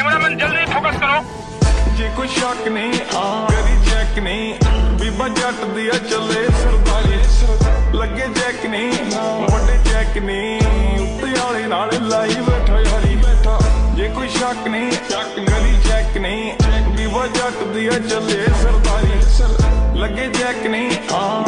Cameraman जल्दी focus करो ਜੇ ਕੋਈ ਸ਼ੱਕ ਨਹੀਂ ਕਰੀ ਚੈੱਕ ਨਹੀਂ। ਬੀਬਾ ਜੱਟ ਦੀ ਚੱਲੇ ਸਰਦਾਰੀ। ਲੱਗੇ ਚੈੱਕ ਨਹੀਂ ਵੱਡੇ ਚੈੱਕ ਨਹੀਂ। ਉੱਤੇ ਵਾਲੇ ਨਾਲ ਲਾਈ ਬੈਠਾ ਯਾਰੀ ਬੈਠਾ। ਜੇ ਕੋਈ ਸ਼ੱਕ ਨਹੀਂ ਸ਼ੱਕ ਕਰੀ ਚੈੱਕ ਨਹੀਂ। ਬੀਬਾ ਜੱਟ ਦੀਆ ਚੱਲੇ ਸਰਦਾਰੀ। ਲੱਗੇ ਚੈੱਕ ਨਹੀਂ ਆ